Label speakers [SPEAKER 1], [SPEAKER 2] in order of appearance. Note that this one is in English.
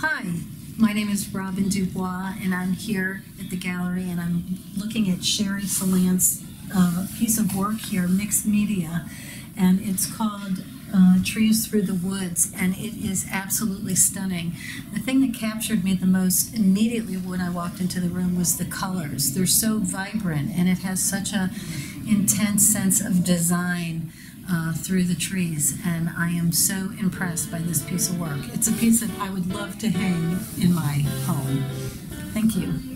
[SPEAKER 1] Hi, my name is Robin Dubois, and I'm here at the gallery, and I'm looking at Sherry Salant's uh, piece of work here, mixed media, and it's called uh, Trees Through the Woods, and it is absolutely stunning. The thing that captured me the most immediately when I walked into the room was the colors. They're so vibrant, and it has such a intense sense of design uh, through the trees, and I am so impressed by this piece of work. It's a piece that I would love to hang in my home. Thank you.